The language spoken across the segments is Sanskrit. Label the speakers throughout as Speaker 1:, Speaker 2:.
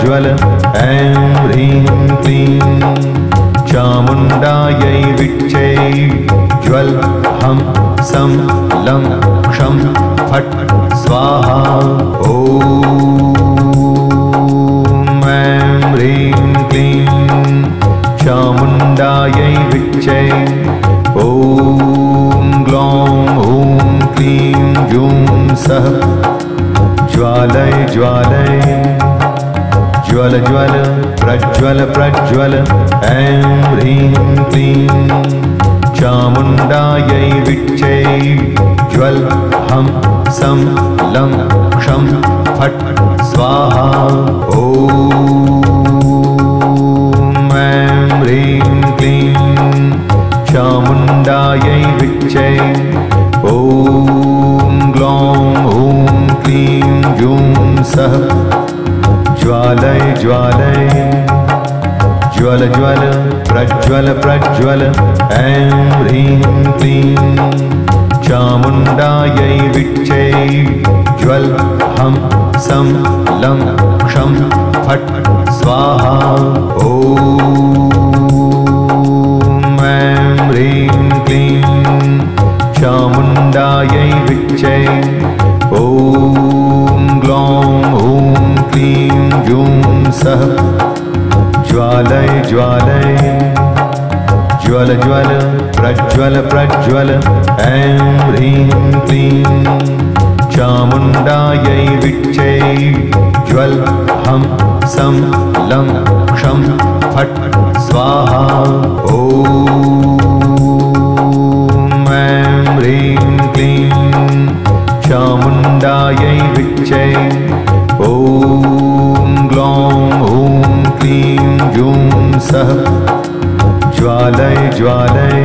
Speaker 1: प्रज्वल ऐं ह्रीं क्लीं चामुण्डायै विच्चै ज्वल हं सं लं क्षं फट् स्वाहा ॐ ऐं ह्रीं क्लीं चामुण्डायै विच्चै ॐ ग्लौं ॐ क्लीं जूं सः ज्वालय ज्वालय ज्वल ज्वल प्रज्वल प्रज्वल ऐं ह्रीं क्लीं। चामुण्डायै विच्चै ज्वल हं सं लं क्षं फट् स्वाहा ॐ ऐं ह्रीं क्लीं। चामुण्डायै विच्चै ॐ ग्लौं ॐ क्लीं जूं सः ज्वालय ज्वालय। ज्वल ज्वल प्रज्वल प्रज्वल ऐं ह्रीं क्लीं। चामुण्डायै विच्चै ज्वल हं सं लं क्षं फट् स्वाहा ॐ ह्रीं क्लीं। चामुण्डायै विच्चै जूं सः ज्वालय ज्वालय ज्वल ज्वल प्रज्वल प्रज्वल ऐं ह्रीं क्लीं चामुण्डायै विच्चै ज्वल हं सं लं क्षं फट् स्वाहा ॐ ह्रीं क्लीं चामुण्डायै विच्चै ग्लौं ॐ क्लीं जूं सः ज्वालय ज्वालय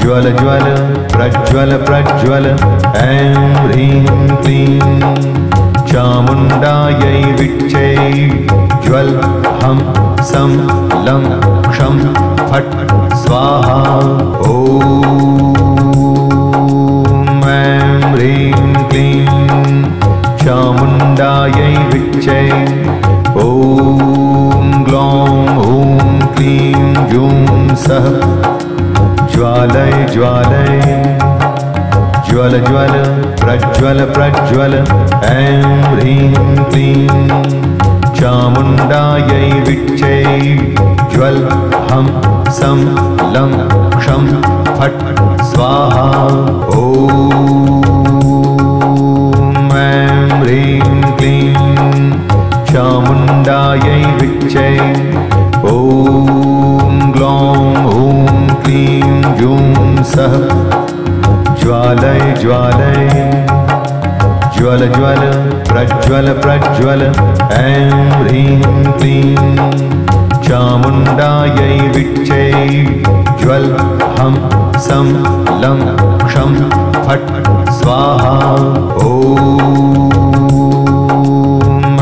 Speaker 1: ज्वल ज्वल प्रज्वल प्रज्वल ऐं ह्रीं क्लीं चामुण्डायै विच्चै ज्वल हं सं लं क्षं फट् स्वाहा ॐ प्रज्वल ऐं ह्रीं क्लीं। चामुण्डायै विच्चै ज्वल हं सं लं क्षं फट् स्वाहा ॐ ऐं ह्रीं क्लीं। चामुण्डायै विच्चै ॐ ग्लौं ॐ क्लीं जूं सः। ज्वालय ज्वालय ज्वल ज्वल प्रज्वल प्रज्वल ऐं ह्रीं क्लीं। चामुण्डायै विच्चै ज्वल हं सं लं क्षं फट् स्वाहा ॐ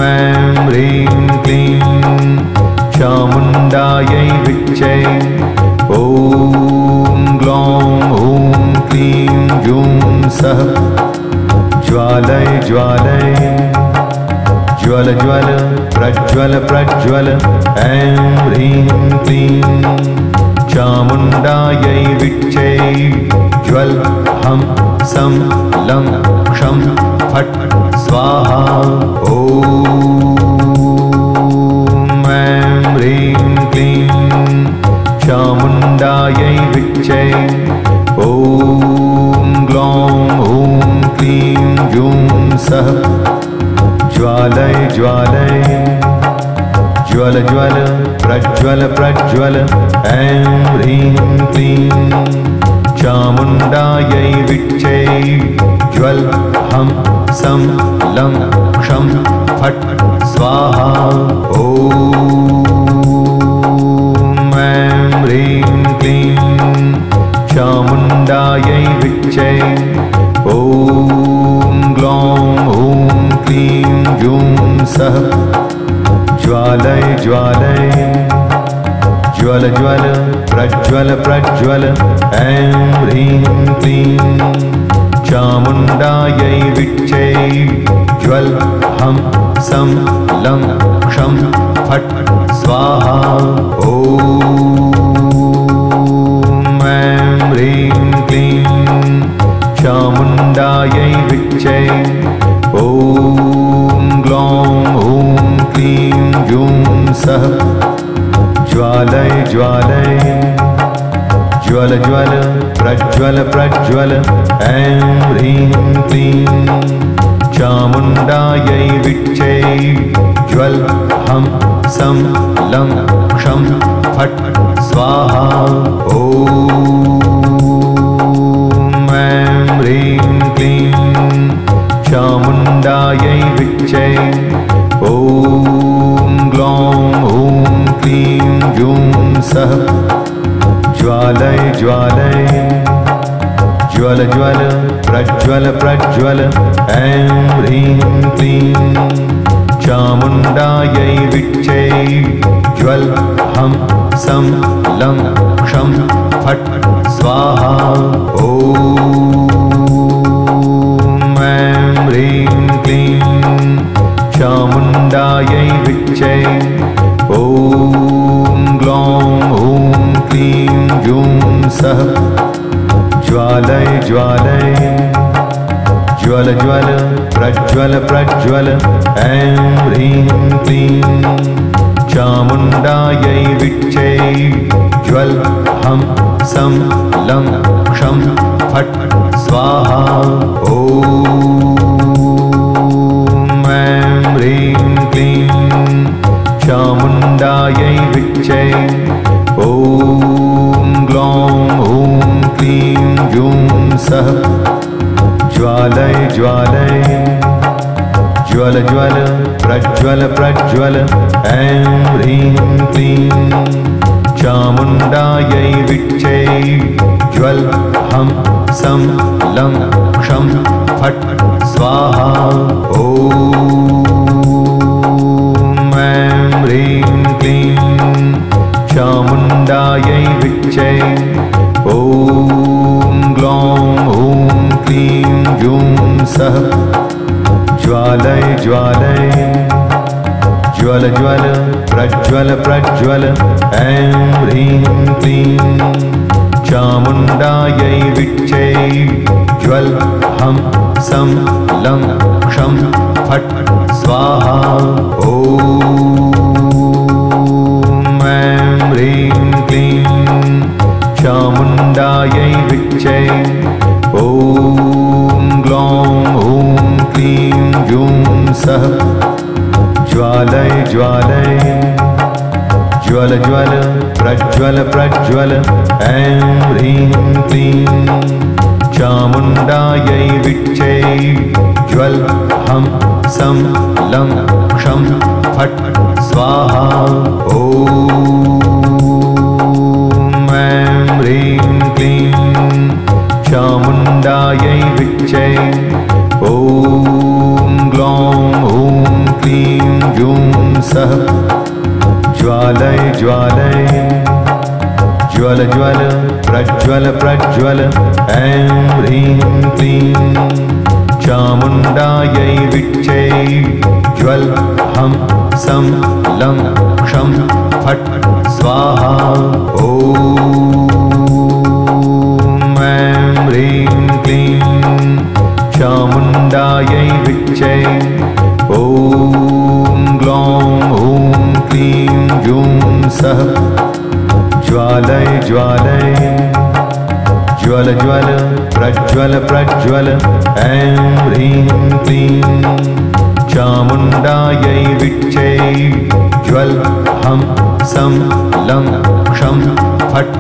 Speaker 1: ऐं ह्रीं क्लीं। चामुण्डायै विच्चै ॐ ग्लौं ॐ क्लीं जूं सः ज्वालय ज्वालय। ज्वल ज्वल प्रज्वल प्रज्वल ऐं ह्रीं क्लीं। चामुण्डायै विच्चै ज्वल हं सं लं क्षं फट् स्वाहा ॐ ह्रीं क्लीं। चामुण्डायै विच्चै सः ज्वालय ज्वालय। ज्वल ज्वल प्रज्वल प्रज्वल। ऐं ह्रीं क्लीं। चामुण्डायै विच्चै ज्वल हं सं लं क्षं फट् स्वाहा। ॐ ह्रीं क्लीं। चामुण्डायै विच्चै जूं सः ज्वालय ज्वालय ज्वल ज्वल ज्वल प्रज्वल प्रज्वल ऐं ह्रीं क्लीं। चामुण्डायै विच्चै ज्वल हं सं लं क्षं फट् स्वाहा ॐ ह्रीं क्लीं। चामुण्डायै विच्चै ॐ ॐ क्लीं जूं सः ज्वालय ज्वालय ज्वल ज्वल प्रज्वल प्रज्वल ऐं ह्रीं क्लीं चामुण्डायै विच्चै ज्वल हं सं लं क्षं फट् स्वाहा ॐ चामुण्डायै विच्चै ग्लौं ॐ क्लीं जूं सः ज्वालय ज्वालय ज्वल ज्वल प्रज्वल प्रज्वल। ऐं ह्रीं क्लीं। चामुण्डायै विच्चै ज्वल हं सं लं क्षं फट् स्वाहा। ॐ चामुण्डायै विच्चै ॐ ग्लौं ॐ क्लीं जूं सः ज्वालय ज्वालय। ज्वल ज्वल प्रज्वल प्रज्वल। ऐं ह्रीं क्लीं। चामुण्डायै विच्चै ज्वल हं सं लं क्षं फट् स्वाहा प्रज्वल ऐं ह्रीं क्लीं चामुण्डायै विच्चै ज्वल हं सं लं क्षं फट् स्वाहा ॐ ह्रीं क्लीं चामुण्डायै विच्चै ॐ ग्लौं ॐ क्लीं जूं सः ज्वालय ज्वालय ज्वल ज्वल प्रज्वल प्रज्वल ऐं ह्रीं क्लीं चामुण्डायै विच्चै ज्वल हं सं लं क्षं फट् स्वाहा ॐ ह्रीं क्लीं। चामुण्डायै विच्चै ॐ ग्लौं ॐ क्लीं जूं सः ज्वालय ज्वालय। ज्वल ज्वल प्रज्वल प्रज्वल ऐं ह्रीं क्लीं। चामुण्डायै विच्चै ज्वल हं सं लं क्षं फट् स्वाहा ॐ ऐं ह्रीं क्लीं। चामुण्डायै विच्चै ॐ ग्लौं जूं सः ज्वालय ज्वालय। ज्वल ज्वल प्रज्वल प्रज्वल ऐं ह्रीं क्लीं। चामुण्डायै विच्चै ज्वल हं सं लं क्षं फट् स्वाहा ॐ ऐं ह्रीं क्लीं। चामुण्डायै विच्चै सः ज्वालय ज्वालय। ज्वल ज्वल प्रज्वल प्रज्वल ऐं ह्रीं क्लीं। चामुण्डायै विच्चै ज्वल हं सं लं क्षं फट्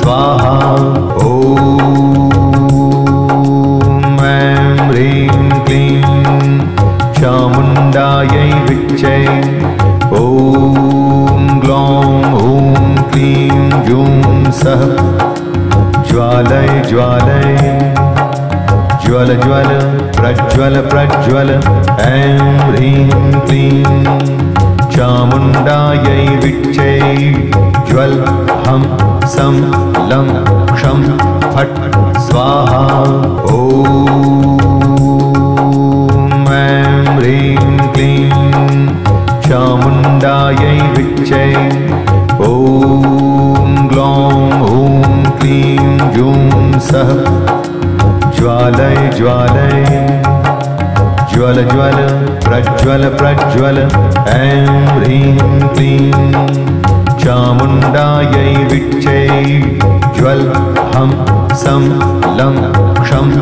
Speaker 1: स्वाहा ॐ ह्रीं क्लीं। चामुण्डायै विच्चै प्रज्वल प्रज्वल ऐं ह्रीं क्लीं चामुण्डायै विच्चै ज्वल हम सम लं क्षं फट् स्वाहा ॐ ह्रीं क्लीं चामुण्डायै विच्चै ॐ ग्लौं ॐ क्लीं जूं सः ज्वालय ज्वालय ज्वल ज्वल प्रज्वल प्रज्वल ऐं ह्रीं क्लीं चामुण्डायै विच्चै ज्वल हं सं लं क्षं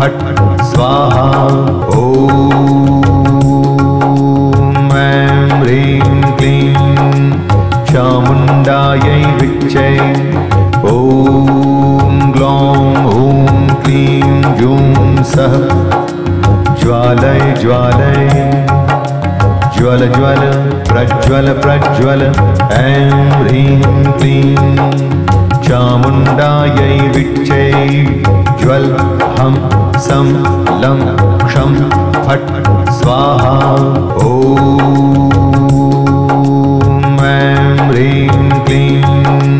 Speaker 1: फट् स्वाहा ॐ ह्रीं क्लीं। चामुण्डायै विच्चै ॐ ग्लौं ॐ क्लीं जूं सः ज्वालय ज्वालय। ज्वल ज्वल प्रज्वल प्रज्वल ऐं ह्रीं क्लीं। चामुण्डायै विच्चै ज्वल हं सं लं क्षं फट् स्वाहा ॐ ऐं ह्रीं क्लीं।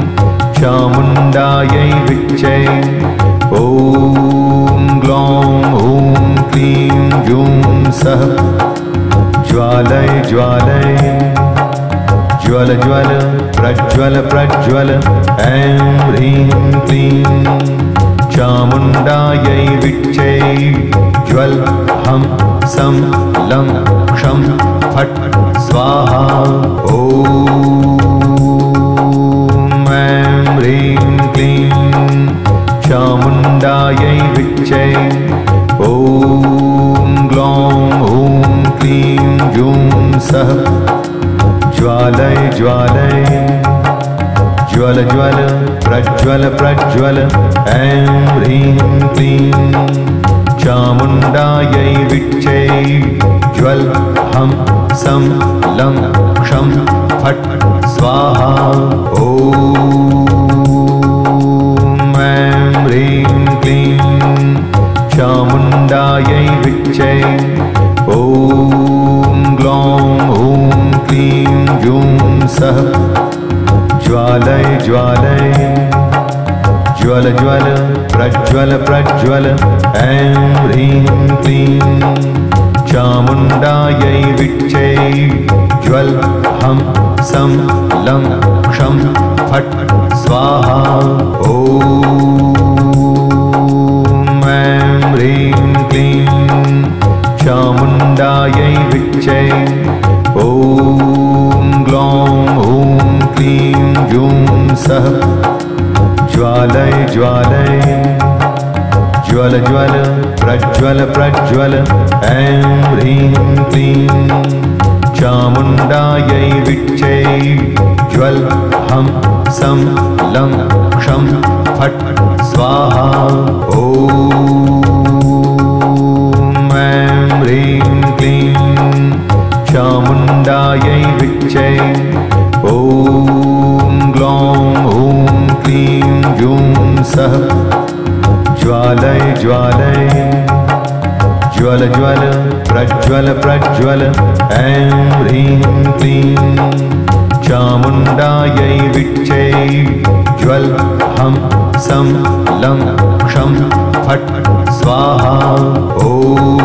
Speaker 1: चामुण्डायै विच्चै ज्वालय ज्वालय। ज्वल ज्वल प्रज्वल प्रज्वल ऐं ह्रीं क्लीं। चामुण्डायै विच्चै ज्वल हं सं लं क्षं फट् स्वाहा ॐ ऐं ह्रीं क्लीं। चामुण्डायै विच्चै ॐ क्लीं जूं सः ज्वालय ज्वालय। ज्वल ज्वल प्रज्वल प्रज्वल ऐं ह्रीं क्लीं चामुण्डायै विच्चै। ज्वल हं सं लं क्षं फट् स्वाहा ॐ चामुण्डायै विच्चै ॐ ग्लौं ॐ क्लीं जूं सः ज्वालय ज्वालय। ज्वल ज्वल प्रज्वल प्रज्वल। ऐं ह्रीं क्लीं। चामुण्डायै विच्चै ज्वल हं सं लं क्षं फट् स्वाहा। ॐ चामुण्डायै विच्चै ॐ ग्लौं ॐ क्लीं जूं सः ज्वालय ज्वालय ज्वल ज्वल प्रज्वल प्रज्वल। ऐं ह्रीं क्लीं। चामुण्डायै विच्चै ज्वल हं सं लं क्षं फट् स्वाहा। ॐ चामुण्डायै विच्चै ॐ ग्लौं ॐ क्लीं जूं सः ज्वालय ज्वालय ज्वल ज्वल प्रज्वल प्रज्वल। ऐं ह्रीं क्लीं। चामुण्डायै विच्चै ज्वल हं सं लं क्षं फट् स्वाहा। ॐ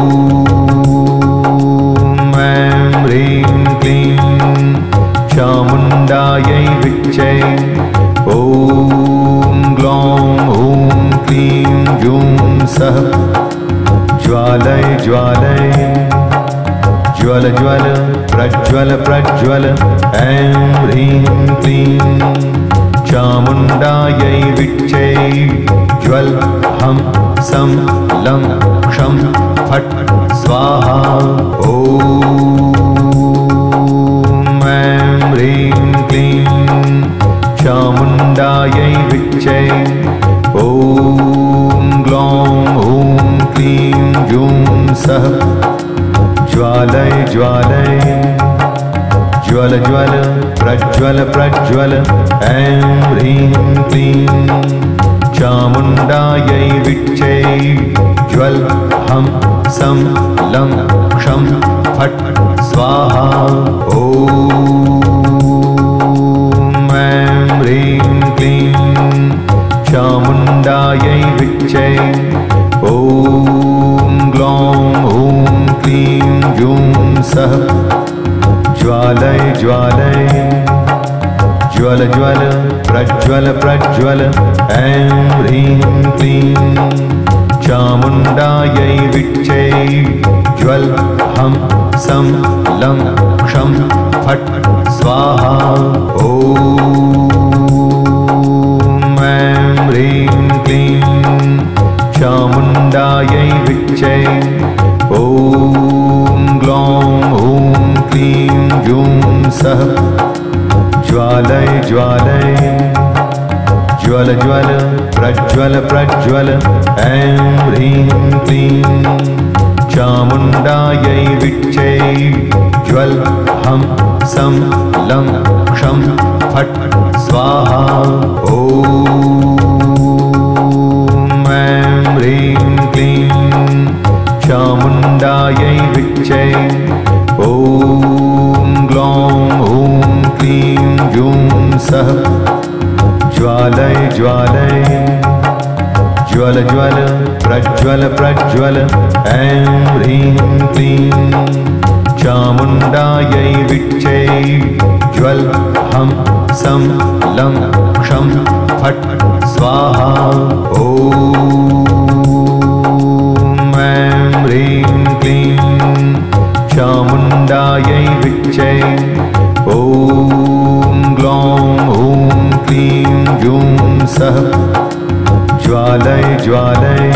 Speaker 1: प्रज्वल प्रज्वल ऐं ह्रीं क्लीं चामुण्डायै विच्चै ज्वल हं सं लं क्षं फट् स्वाहा ॐ ऐं ह्रीं क्लीं चामुण्डायै विच्चै ॐ ग्लौं ॐ क्लीं जूं सः ज्वालय ज्वालय ज्वल ज्वल प्रज्वल प्रज्वल ऐं ह्रीं क्लीं। चामुण्डायै विच्चै ज्वल हं सं लं क्षं फट् स्वाहा ॐ चामुण्डायै विच्चै ॐ ग्लौं ॐ क्लीं जूं सः ज्वालय ज्वालय। ज्वल ज्वल प्रज्वल प्रज्वल ऐं ह्रीं क्लीं। चामुण्डायै विच्चै ज्वल हं सं लं क्षं फट् स्वाहा ॐ जूं सः ज्वालय ज्वालय। ज्वल ज्वल, प्रज्वल प्रज्वल, ऐं ह्रीं क्लीं। चामुण्डायै विच्चै ज्वल, हं, सं, लं, क्षं, फट्, स्वाहा, ॐ ऐं ह्रीं क्लीं। चामुण्डायै विच्चै ॐ क्लीं जूं सः ज्वालय ज्वालय। ज्वल ज्वल प्रज्वल प्रज्वल। ऐं ह्रीं क्लीं चामुण्डायै विच्चै ज्वल हं सं लं क्षं फट् स्वाहा। ॐ चामुण्डायै विच्चै। ग्लौं ॐ क्लीं जूं सः ज्वालय ज्वालय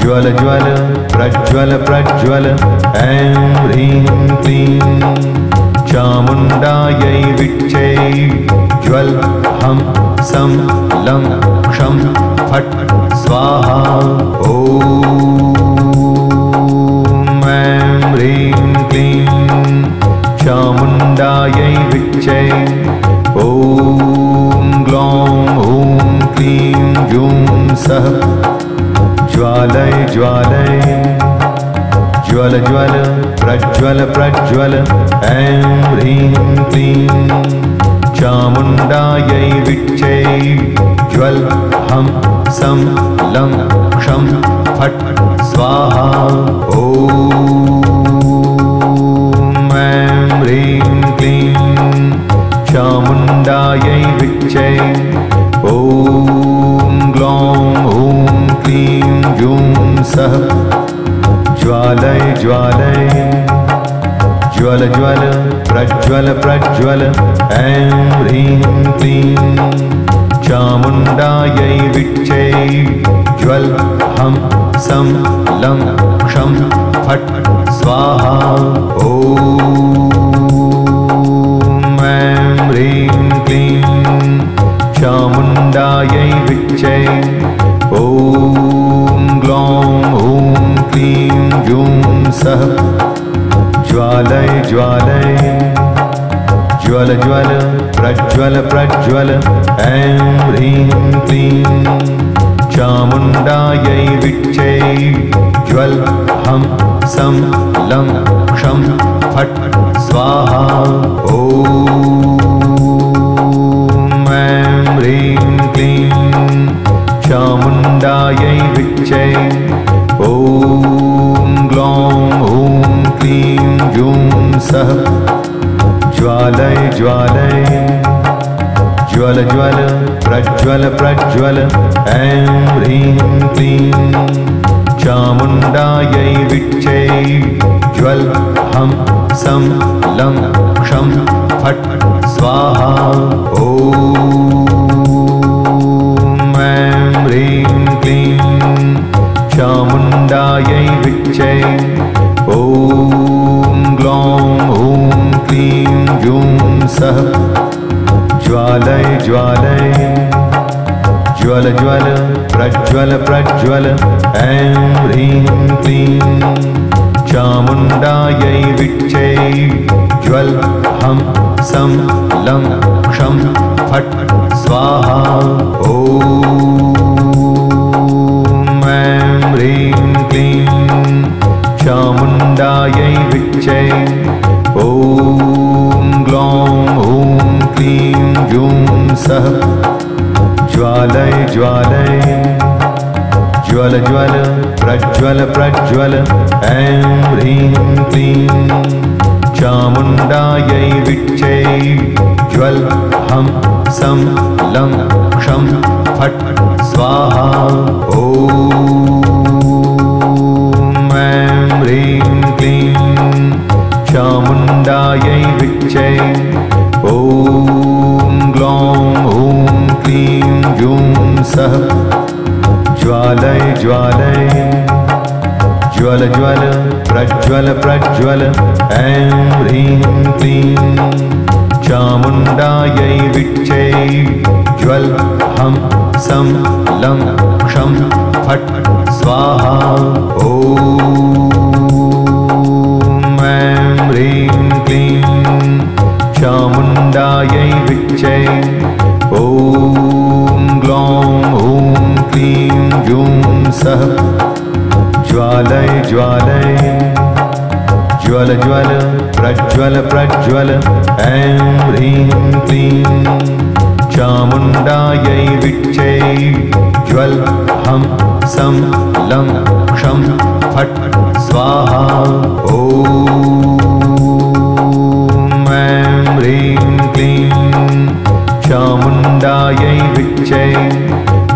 Speaker 1: ज्वल ज्वल प्रज्वल प्रज्वल। ऐं ह्रीं क्लीं। चामुण्डायै विच्चै। ज्वल हं सं लं क्षं फट् स्वाहा। ॐ चामुण्डायै विच्चै ॐ ग्लौं ॐ क्लीं जूं सः ज्वालय ज्वालय। ज्वल ज्वल प्रज्वल प्रज्वल। ऐं ह्रीं क्लीं। चामुण्डायै विच्चै ज्वल हं सं लं क्षं फट् स्वाहा। ॐ चामुण्डायै विच्चै ॐ ग्लौं ॐ क्लीं जूं सः ज्वालय ज्वालय। ज्वल ज्वल प्रज्वल प्रज्वल। ऐं ह्रीं क्लीं। चामुण्डायै विच्चै ज्वल हं सं लं क्षं फट् स्वाहा। ॐ प्रज्वल ऐं ह्रीं क्लीं चामुण्डायै विच्चै ज्वल हं सं लं क्षं फट् स्वाहा। ॐ ह्रीं क्लीं चामुण्डायै विच्चै। ॐ ग्लौं ॐ क्लीं जूं सः ज्वालय ज्वालय ज्वल ज्वल प्रज्वल प्रज्वल ऐं ह्रीं क्लीं। चामुण्डायै विच्चै ज्वल हं सं लं क्षं फट् स्वाहा ॐ ऐं ह्रीं क्लीं। चामुण्डायै विच्चै ॐ ग्लौं ॐ क्लीं जूं सः ज्वालय ज्वालय। ज्वल ज्वल प्रज्वल प्रज्वल ऐं ह्रीं क्लीं। चामुण्डायै विच्चै ज्वल हं सं लं क्षं फट् स्वाहा ॐ ऐं ह्रीं क्लीं। चामुण्डायै विच्चै सह। ज्वालय ज्वालय। ज्वल ज्वल प्रज्वल प्रज्वल ऐं ह्रीं क्लीं। चामुण्डायै विक्षे ज्वल हं सं लं क्षं फट् स्वाहा ॐ ह्रीं क्लीं। चामुण्डायै विक्षै ॐ क्लीं जूं सः ज्वालय ज्वालय ज्वल ज्वल प्रज्वल प्रज्वल ऐं ह्रीं क्लीं चामुण्डायै विच्चै ज्वल हं सं लं क्षं फट् स्वाहा। ॐ चामुण्डायै विच्चै ॐ ग्लौं ॐ क्लीं जूं सः ज्वालय ज्वालय ज्वल ज्वल प्रज्वल प्रज्वल। ऐं ह्रीं क्लीं। चामुण्डायै विच्चै ज्वल हं सं लं क्षं फट् स्वाहा। ॐ चामुण्डायै विच्चै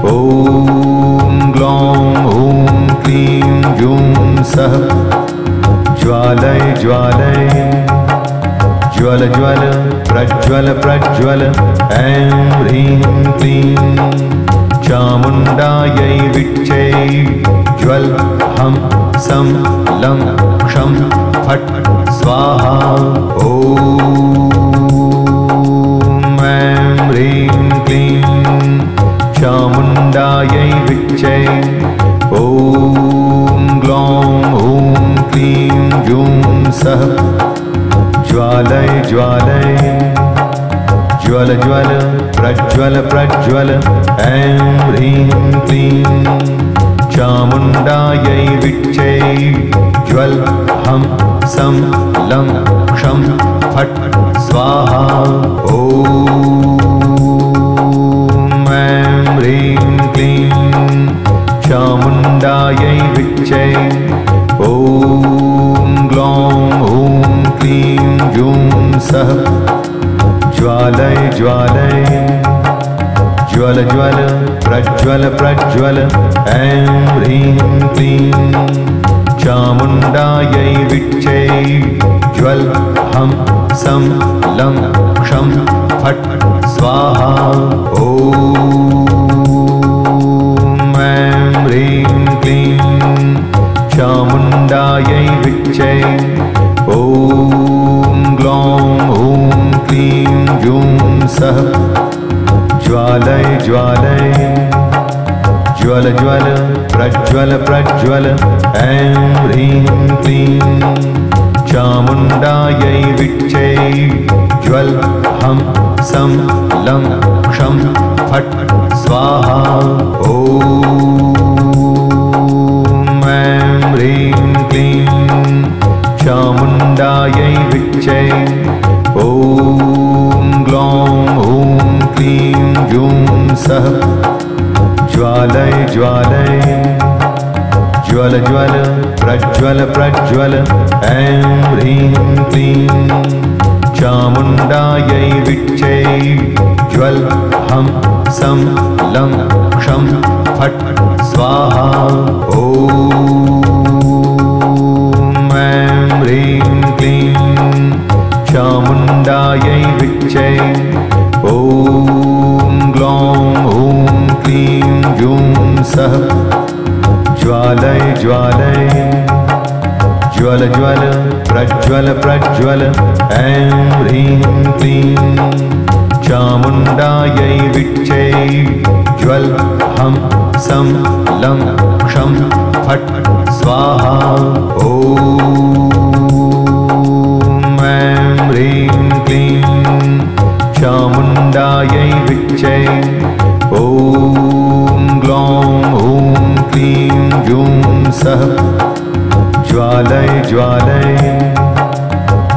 Speaker 1: ॐ ग्लौं ॐ क्लीं जूं सः ज्वालय ज्वालय ज्वल ज्वल प्रज्वल प्रज्वल। ऐं ह्रीं क्लीं। चामुण्डायै विच्चै ज्वल हं सं लं क्षं फट् स्वाहा। ॐ चामुण्डायै विच्चै। ॐ ग्लौं ॐ क्लीं जूं सः ज्वालय ज्वालय ज्वल ज्वल प्रज्वल प्रज्वल। ऐं ह्रीं क्लीं। चामुण्डायै विच्चै। ज्वल हं सं लं क्षं फट् स्वाहा। ॐ चामुण्डायै विच्चै। ग्लौं ॐ क्लीं जूं सः ज्वालय ज्वालय ज्वल ज्वल प्रज्वल प्रज्वल। ऐं ह्रीं क्लीं। चामुण्डायै विच्चै। ज्वल हं सं लं क्षं फट् स्वाहा। ॐ चामुण्डायै विच्चै ॐ ग्लौं ॐ क्लीं जूं सः ज्वालय ज्वालय। ज्वल ज्वल प्रज्वल प्रज्वल। ऐं ह्रीं क्लीं। चामुण्डायै विच्चै ज्वल हं सं लं क्षं फट् स्वाहा। ॐ चामुण्डायै विच्चै ॐ ग्लौं ॐ क्लीं जूं सः ज्वालय ज्वालय ज्वल ज्वल प्रज्वल प्रज्वल। ऐं ह्रीं क्लीं। चामुण्डायै विच्चै ज्वल हं सं लं क्षं फट् स्वाहा। ॐ चामुण्डायै विच्चै ॐ ग्लौं ॐ क्लीं जूं सः ज्वालय ज्वालय ज्वल ज्वल प्रज्वल प्रज्वल। ऐं ह्रीं क्लीं। चामुण्डायै विच्चै ज्वल हं सं लं क्षं फट् स्वाहा। ॐ चामुण्डायै विच्चै। ॐ ग्लौं ॐ क्लीं जूं सः ज्वालय ज्वालय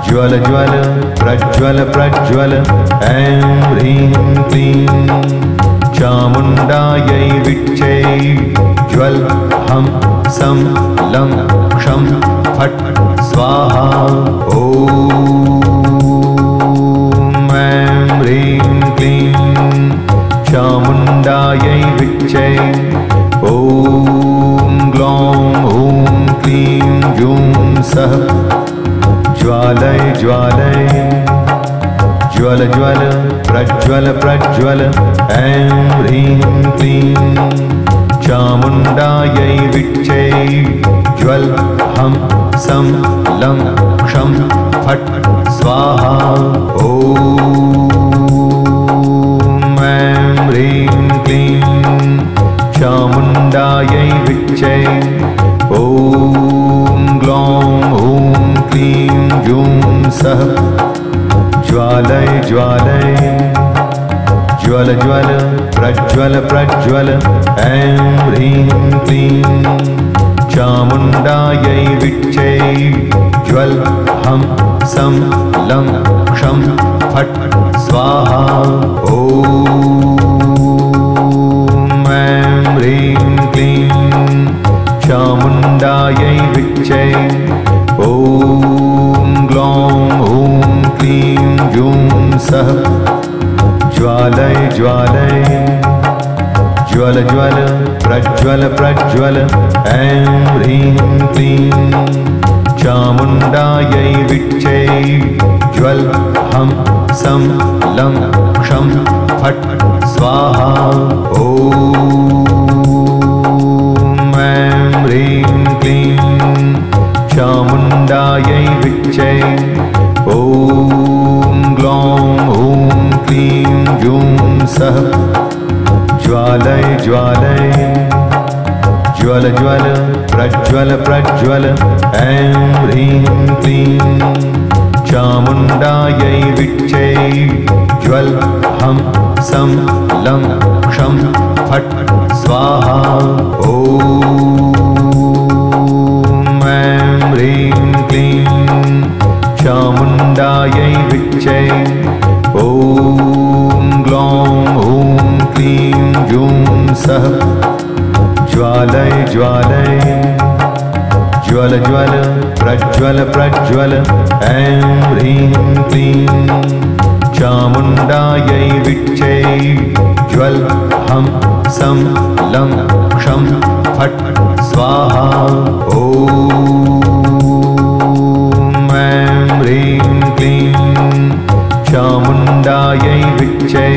Speaker 1: ज्वल ज्वल प्रज्वल प्रज्वल। ऐं ह्रीं क्लीं। चामुण्डायै विच्चै। ज्वल हम सं लं क्षं फट् स्वाहा। ॐ चामुण्डायै विच्चै ॐ ग्लौं ॐ क्लीं जूं सः ज्वालय ज्वालय। ज्वल ज्वल प्रज्वल प्रज्वल। ऐं ह्रीं क्लीं। चामुण्डायै विच्चै ज्वल हं सं लं क्षं फट् स्वाहा। ॐ चामुण्डायै विच्चै ॐ ग्लौं ॐ क्लीं जूं सः ज्वालय ज्वालय। ज्वल ज्वल प्रज्वल प्रज्वल। ऐं ह्रीं क्लीं। चामुण्डायै विच्चै ज्वल हं सं लं क्षं फट् स्वाहा। ॐ चामुण्डायै विच्चै ॐ ग्लौं ॐ क्लीं जूं सः ज्वालय ज्वालय ज्वल ज्वल प्रज्वल प्रज्वल। ऐं ह्रीं क्लीं। चामुण्डायै विच्चै ज्वल हं सं लं क्षं फट् स्वाहा ॐ ग्लौं ॐ क्लीं जूं सः ज्वालय ज्वालय ज्वल ज्वल प्रज्वल प्रज्वल ऐं ह्रीं क्लीं चामुण्डायै विच्चै ज्वल हं सं लं क्षं फट् स्वाहा। ॐ चामुण्डायै विच्चै। ॐ ग्लौं ॐ क्लीं जूं सः ज्वालय ज्वालय ज्वल ज्वल प्रज्वल प्रज्वल। ऐं ह्रीं क्लीं। चामुण्डायै विच्चै। ज्वल हं सं लं क्षं फट् स्वाहा। ॐ चामुण्डायै विच्चै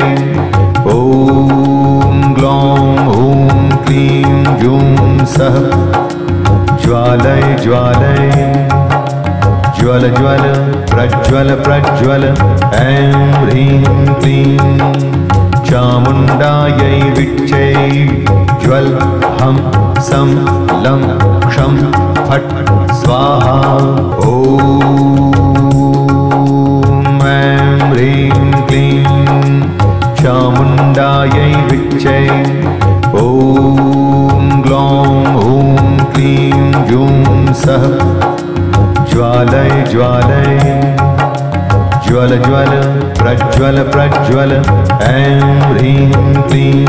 Speaker 1: ग्लौं ॐ क्लीं जूं सः ज्वालय ज्वालय। ज्वल ज्वल प्रज्वल प्रज्वल। ऐं ह्रीं क्लीं। चामुण्डायै विच्चै ज्वल हं सं लं क्षं फट् स्वाहा। ॐ चामुण्डायै विच्चै ॐ ग्लौं ॐ क्लीं जूं सः ज्वालय ज्वालय। ज्वल ज्वल प्रज्वल प्रज्वल। ऐं ह्रीं क्लीं।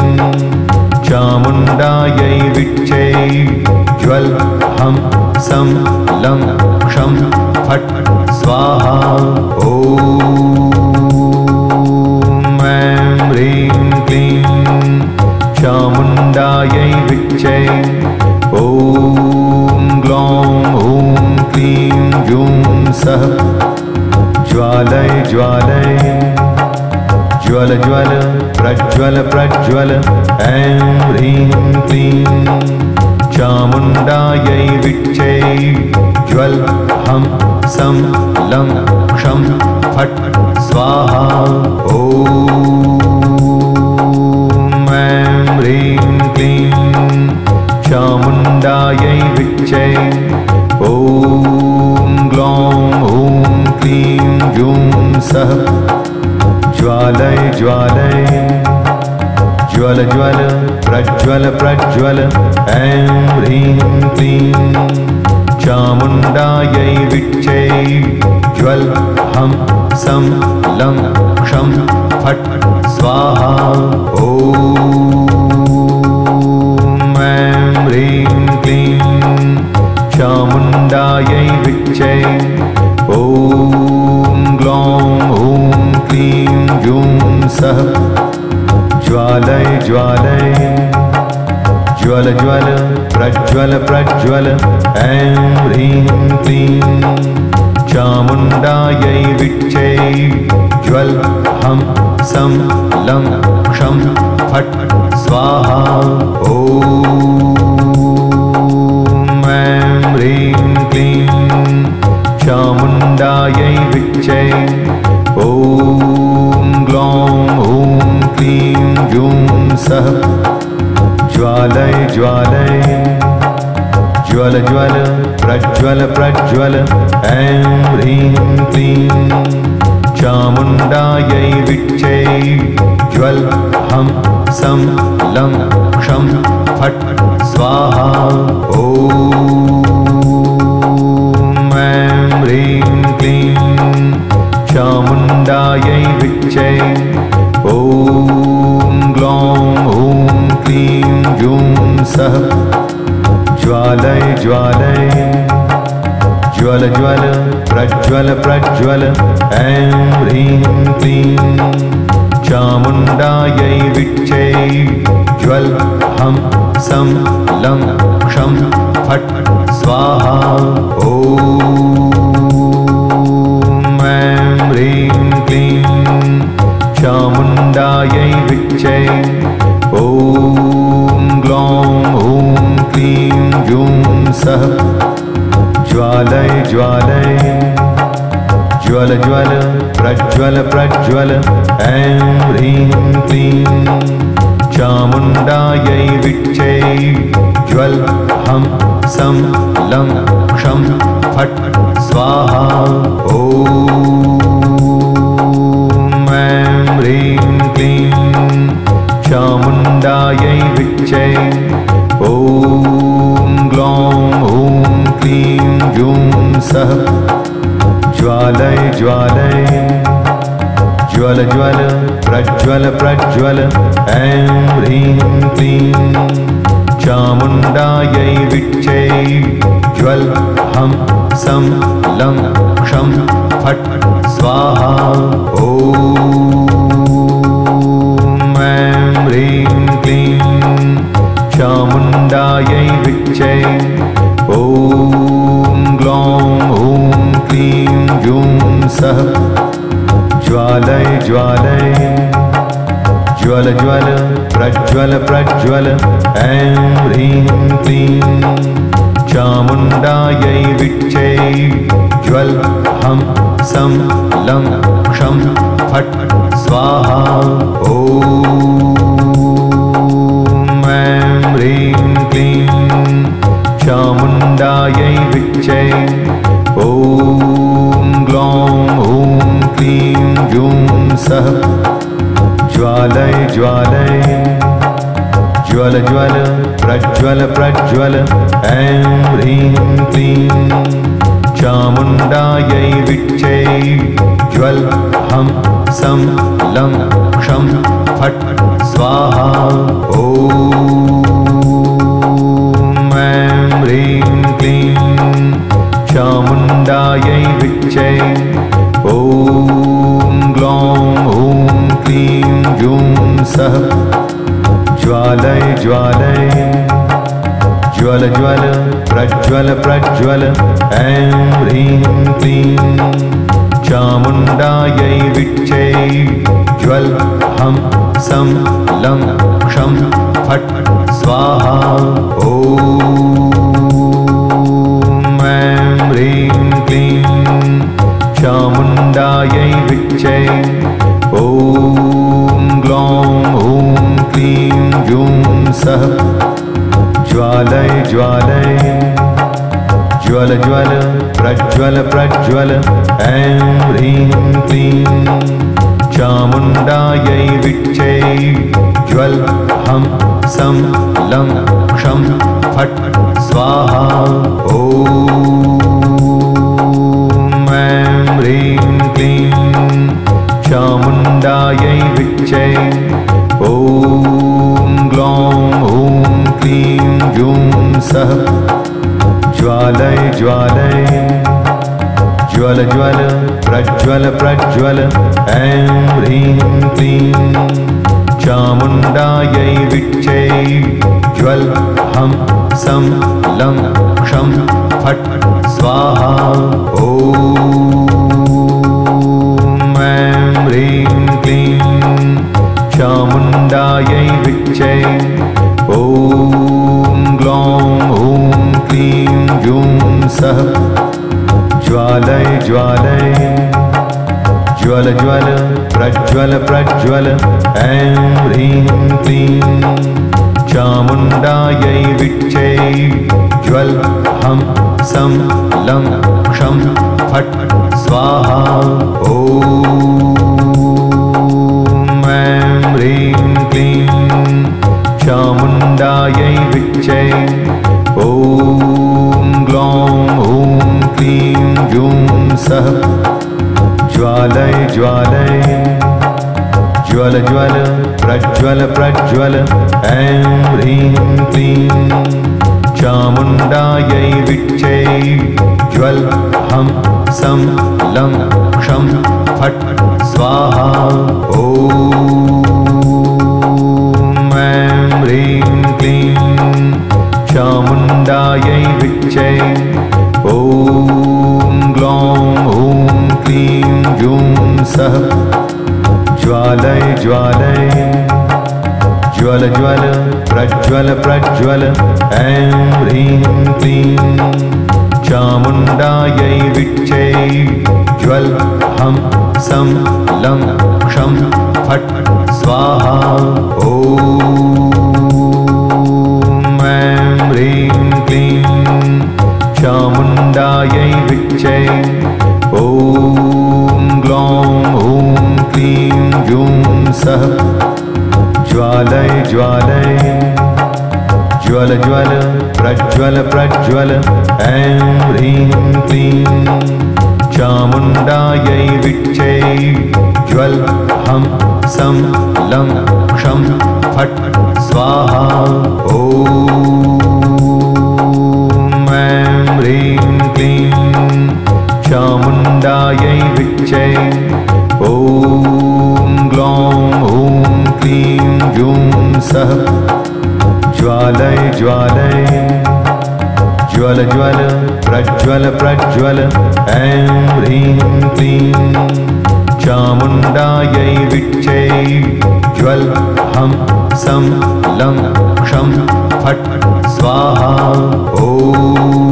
Speaker 1: चामुण्डायै विच्चै ज्वल हं सं लं क्षं फट् स्वाहा। ॐ चामुण्डायै विच्चै ॐ ग्लौं ॐ क्लीं जूं सः ज्वालय ज्वालय ज्वल ज्वल प्रज्वल प्रज्वल। ऐं ह्रीं क्लीं। चामुण्डायै विच्चै ज्वल हं सं लं क्षं फट् स्वाहा। ॐ प्रज्वल प्रज्वल ऐं ह्रीं क्लीं। चामुण्डायै विच्चै ज्वल हं सं लं क्षं फट् स्वाहा ॐ ऐं ह्रीं क्लीं। चामुण्डायै विच्चै ॐ ग्लौं हूं क्लीं जूं सः। ज्वालय ज्वालय ज्वल ज्वल प्रज्वल प्रज्वल ऐं ह्रीं क्लीं। चामुण्डायै विच्चै ज्वल हं सं लं क्षं फट् स्वाहा ॐ ऐं ह्रीं क्लीं। चामुण्डायै विच्चै ॐ ग्लौं ॐ क्लीं जूं सः ज्वालय ज्वालय। ज्वल ज्वल प्रज्वल प्रज्वल ऐं ह्रीं क्लीं। चामुण्डायै विच्चै ज्वल हं सं लं क्षं फट् स्वाहा ॐ ह्रीं क्लीं। चामुण्डायै विच्चै जूं सः ज्वालय ज्वालय ज्वल ज्वल प्रज्वल प्रज्वल। ऐं ह्रीं क्लीं। चामुण्डायै विच्चै ज्वल हं सं लं क्षं फट् स्वाहा। ॐ ह्रीं क्लीं। चामुण्डायै विच्चै ॐ क्लीं जूं सः ज्वालय ज्वालय ज्वल ज्वल प्रज्वल प्रज्वल ऐं ह्रीं क्लीं चामुण्डायै विच्चै ज्वल हं सं लं क्षं फट् स्वाहा ॐ ह्रीं क्लीं चामुण्डायै विच्चै ग्लौं ॐ क्लीं जूं सः ज्वालय ज्वालय ज्वल ज्वल प्रज्वल प्रज्वल ऐं ह्रीं क्लीं चामुण्डायै विच्चै ज्वल हं सं लं क्षं फट् स्वाहा ॐ ऐं ह्रीं क्लीं चामुण्डायै ग्लौं ॐ क्लीं जूं सः ज्वालय ज्वल ज्वल प्रज्वल प्रज्वल ऐं ह्रीं क्लीं चामुण्डायै विच्चै ज्वल हं सं क्षं फट् स्वाहा ॐ चामुण्डायै विच्चै ॐ ग्लौं ॐ क्लीं जूं सः ज्वालय ज्वालय। ज्वल ज्वल प्रज्वल प्रज्वल। ऐं ह्रीं क्लीं। चामुण्डायै विच्चै ज्वल हं सं लं क्षं फट् प्रज्वल प्रज्वल ऐं ह्रीं क्लीं चामुण्डायै विच्चै ज्वल हं सं लं क्षं फट् स्वाहा ॐ ह्रीं क्लीं चामुण्डायै विच्चै ॐ ग्लौं ॐ क्लीं जूं सः ज्वालय ज्वालय ज्वल ज्वल प्रज्वल प्रज्वल ऐं ह्रीं क्लीं चामुण्डायै विच्चै ज्वल हं सं लं क्षं फट् स्वाहा। ॐ ह्रीं क्लीं चामुण्डायै विच्चै ॐ ग्लौं ॐ क्लीं जूं सः ज्वालय ज्वालय। ज्वल ज्वल प्रज्वल प्रज्वल ऐं ह्रीं क्लीं। चामुण्डायै विच्चै ज्वल हं सं लं क्षं फट् स्वाहा ॐ ऐं ह्रीं क्लीं। चामुण्डायै विच्चै ॐ ग्लौं ॐ क्लीं जूं सः ज्वालय ज्वालय। ज्वल ज्वल प्रज्वल प्रज्वल ऐं ह्रीं क्लीं। चामुण्डायै विच्चै ज्वल हं सं लं क्षं फट् स्वाहा ॐ ऐं ह्रीं क्लीं। चामुण्डायै विच्चै ॐ क्लीं जूं सः ज्वालय ज्वालय। ज्वल ज्वल प्रज्वल प्रज्वल ऐं ह्रीं क्लीं। चामुण्डायै विच्चै ज्वल हं सं लं क्षं फट् स्वाहा ॐ ह्रीं क्लीं। चामुण्डायै विच्चै जूं सः ज्वालय ज्वालय। ज्वल ज्वल, प्रज्वल प्रज्वल। ऐं ह्रीं क्लीं। चामुण्डायै विच्चै ज्वल, हं, सं, लं, क्षं, फट्, स्वाहा, ॐ। ऐं ह्रीं क्लीं। चामुण्डायै विच्चै जूं सः ज्वालय ज्वालय। ज्वल ज्वल प्रज्वल प्रज्वल। ऐं ह्रीं क्लीं। चामुण्डायै विच्चै ज्वल हं सं लं क्षं फट् स्वाहा। ॐ ह्रीं क्लीं। चामुण्डायै विच्चै ॐ क्लीं जूं सः ज्वालय ज्वालय ज्वल ज्वल प्रज्वल प्रज्वल ऐं ह्रीं क्लीं चामुण्डायै विच्चै ज्वल हं सं लं क्षं फट् स्वाहा ॐ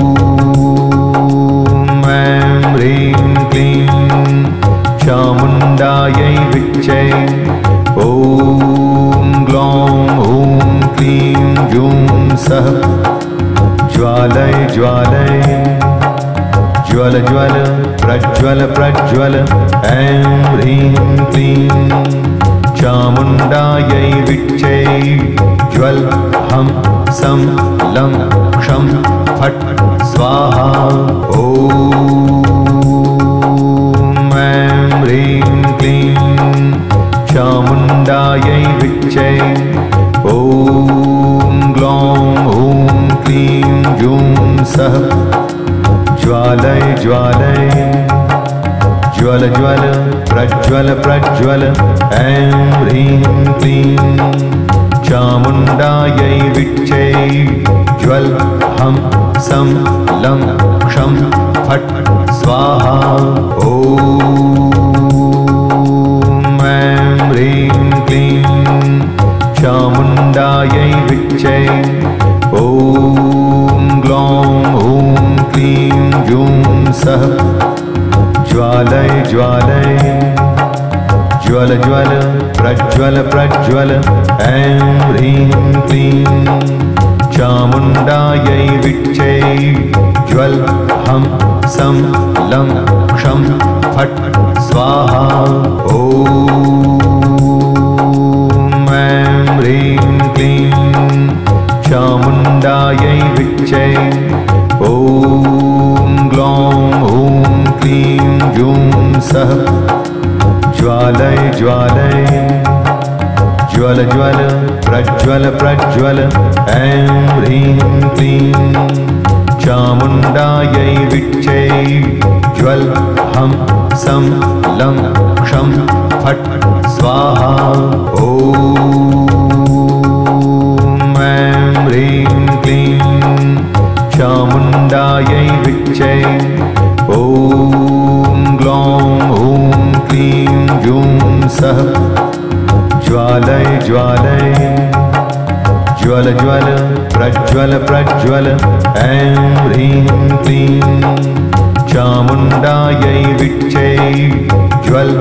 Speaker 1: विच्चै। ॐ ग्लौं ॐ क्लीं जूं सः ज्वालय ज्वालय ज्वल ज्वल प्रज्वल प्रज्वल। ऐं ह्रीं क्लीं। चामुण्डायै विच्चै। ज्वल हं सं लं क्षं फट् स्वाहा। ॐ चामुण्डायै विच्चै ग्लौं ॐ क्लीं जूं सः ज्वालय ज्वालय। ज्वल ज्वल प्रज्वल प्रज्वल। ऐं ह्रीं क्लीं। चामुण्डायै विच्चै ज्वल हं सं लं क्षं फट् स्वाहा। ॐ चामुण्डायै विच्चै ॐ ग्लौं ॐ क्लीं जूं सः ज्वालय ज्वालय। ज्वल ज्वल प्रज्वल प्रज्वल। ऐं ह्रीं क्लीं। चामुण्डायै विच्चै ज्वल हं सं लं क्षं फट् स्वाहा। ॐ चामुण्डायै विच्चै ॐ ग्लौं ॐ क्लीं जूं सः ज्वालय ज्वालय ज्वल ज्वल प्रज्वल प्रज्वल। ऐं ह्रीं क्लीं। चामुण्डायै विच्चै ज्वल हं सं लं क्षं फट् स्वाहा। ॐ चामुण्डायै विच्चै ॐ ग्लौं ॐ क्लीं जूं सः ज्वालय ज्वालय ज्वल ज्वल प्रज्वल प्रज्वल। ऐं ह्रीं क्लीं। चामुण्डायै विच्चै ज्वल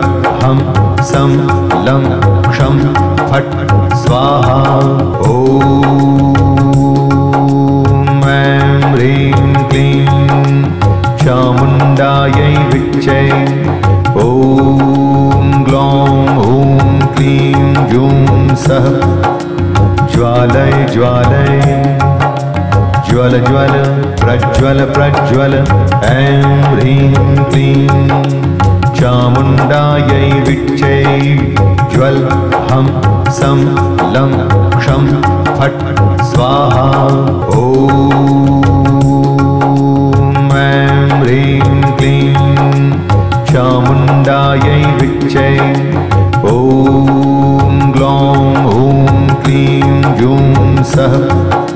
Speaker 1: हं सं लं क्षं फट् स्वाहा। ॐ ज्वल ज्वल प्रज्वल प्रज्वल ऐं ह्रीं क्लीं चामुण्डायै विक्षै ज्वल हं सं लं क्षं फट् स्वाहा। ॐ ऐं ह्रीं क्लीं चामुण्डायै विक्षै ॐ ग्लौं ॐ क्लीं जूं सः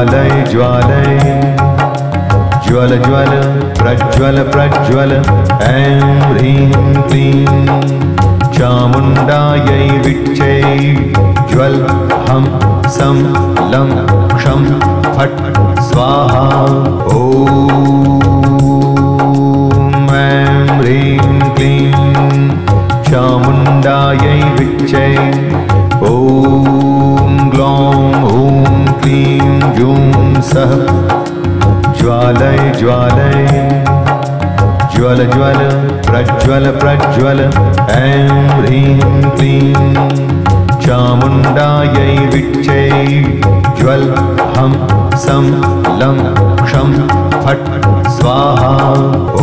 Speaker 1: ज्वालय ज्वालय। ज्वल ज्वल प्रज्वल प्रज्वल ऐं ह्रीं क्लीं। चामुण्डायै विक्षै ज्वल हं सं लं क्षं फट् स्वाहा ॐ ह्रीं क्लीं। चामुण्डायै विक्षै ॐ ग्लौं ॐ क्लीं जूं सः ज्वालय ज्वालय ज्वल ज्वल प्रज्वल प्रज्वल ऐं ह्रीं क्लीं चामुण्डायै विक्षै ज्वल हं सं लं क्षं फट् स्वाहा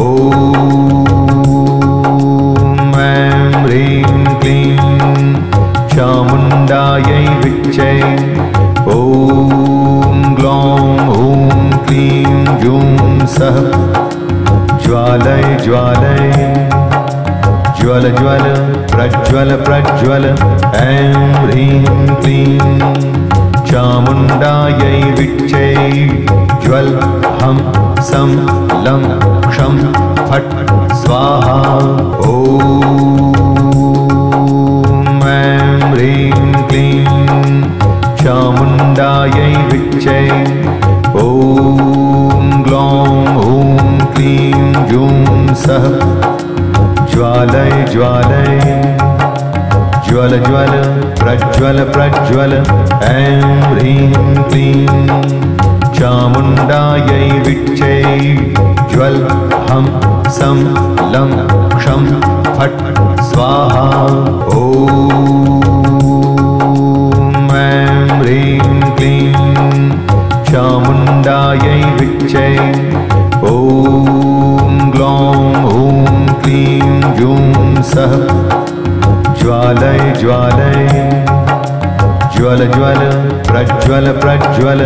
Speaker 1: ॐ ह्रीं क्लीं चामुण्डायै विक्षै जूं सः ज्वालय ज्वालय ज्वल ज्वल प्रज्वल प्रज्वल। ऐं ह्रीं क्लीं। चामुण्डायै विक्षै ज्वल हं सं लं क्षं फट् स्वाहा। ॐ ह्रीं क्लीं। चामुण्डायै विक्षै ग्लौं ॐ क्लीं जूं सः ज्वालय ज्वालय ज्वल ज्वल प्रज्वल प्रज्वल ऐं ह्रीं क्लीं चामुण्डायै विक्षै ज्वल हं सं लं क्षं फट् स्वाहा ॐ ऐं ह्रीं क्लीं चामुण्डायै विक्षै ॐ ग्लौं ॐ क्लीं जूं सः ज्वालय ज्वालय ज्वल ज्वल प्रज्वल प्रज्वल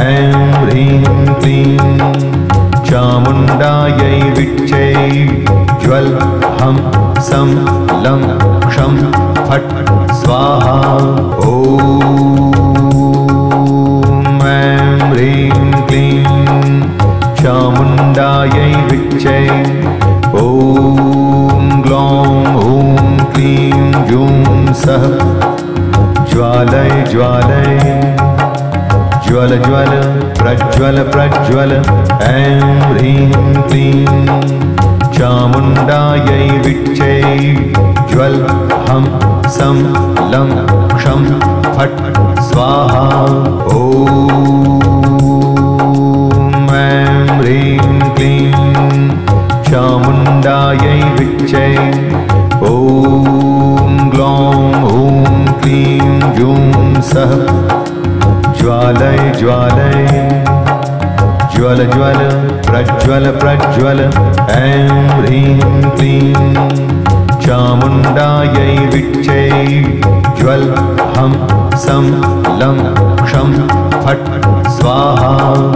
Speaker 1: ऐं ह्रीं क्लीं चामुण्डायै विक्षै ज्वल हं सं लं क्षं फट् स्वाहा ॐ चामुण्डायै विक्षै ॐ ग्लौं ॐ क्लीं जूं सः ज्वालय ज्वालय। ज्वल ज्वल प्रज्वल प्रज्वल। ऐं ह्रीं क्लीं। चामुण्डायै विक्षै ज्वल हं सं लं क्षं फट् स्वाहा। ॐ चामुण्डायै ॐ ग्लौं ॐ क्लीं जूं सः ज्वालय ज्वालय। ज्वल ज्वल प्रज्वल प्रज्वल। ऐं ह्रीं क्लीं। चामुण्डायै विक्षै ज्वल हं सं लं क्षं फट् स्वाहा